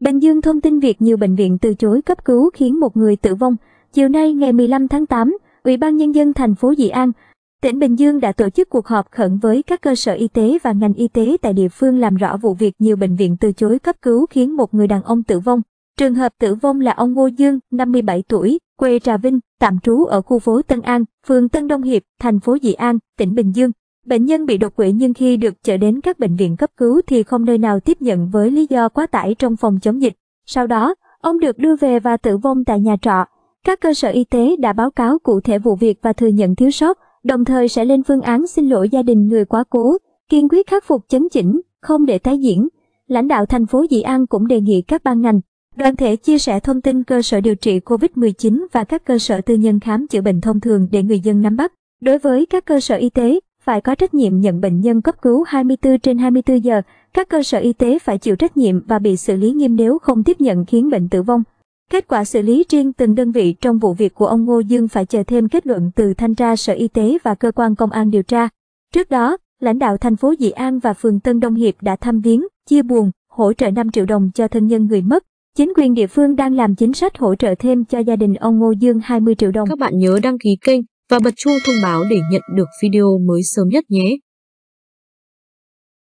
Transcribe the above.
Bình Dương thông tin việc nhiều bệnh viện từ chối cấp cứu khiến một người tử vong. Chiều nay ngày 15 tháng 8, Ủy ban Nhân dân thành phố Dị An, tỉnh Bình Dương đã tổ chức cuộc họp khẩn với các cơ sở y tế và ngành y tế tại địa phương làm rõ vụ việc nhiều bệnh viện từ chối cấp cứu khiến một người đàn ông tử vong. Trường hợp tử vong là ông Ngô Dương, 57 tuổi, quê Trà Vinh, tạm trú ở khu phố Tân An, phường Tân Đông Hiệp, thành phố Dị An, tỉnh Bình Dương. Bệnh nhân bị đột quỵ nhưng khi được chở đến các bệnh viện cấp cứu thì không nơi nào tiếp nhận với lý do quá tải trong phòng chống dịch. Sau đó, ông được đưa về và tử vong tại nhà trọ. Các cơ sở y tế đã báo cáo cụ thể vụ việc và thừa nhận thiếu sót, đồng thời sẽ lên phương án xin lỗi gia đình người quá cố, kiên quyết khắc phục chấn chỉnh, không để tái diễn. Lãnh đạo thành phố Dị An cũng đề nghị các ban ngành, đoàn thể chia sẻ thông tin cơ sở điều trị COVID-19 và các cơ sở tư nhân khám chữa bệnh thông thường để người dân nắm bắt. Đối với các cơ sở y tế, phải có trách nhiệm nhận bệnh nhân cấp cứu 24 trên 24 giờ, các cơ sở y tế phải chịu trách nhiệm và bị xử lý nghiêm nếu không tiếp nhận khiến bệnh tử vong. Kết quả xử lý riêng từng đơn vị trong vụ việc của ông Ngô Dương phải chờ thêm kết luận từ thanh tra Sở Y tế và cơ quan công an điều tra. Trước đó, lãnh đạo thành phố Dị An và phường Tân Đông Hiệp đã thăm viếng, chia buồn, hỗ trợ 5 triệu đồng cho thân nhân người mất. Chính quyền địa phương đang làm chính sách hỗ trợ thêm cho gia đình ông Ngô Dương 20 triệu đồng. Các bạn nhớ đăng ký kênh và bật chuông thông báo để nhận được video mới sớm nhất nhé.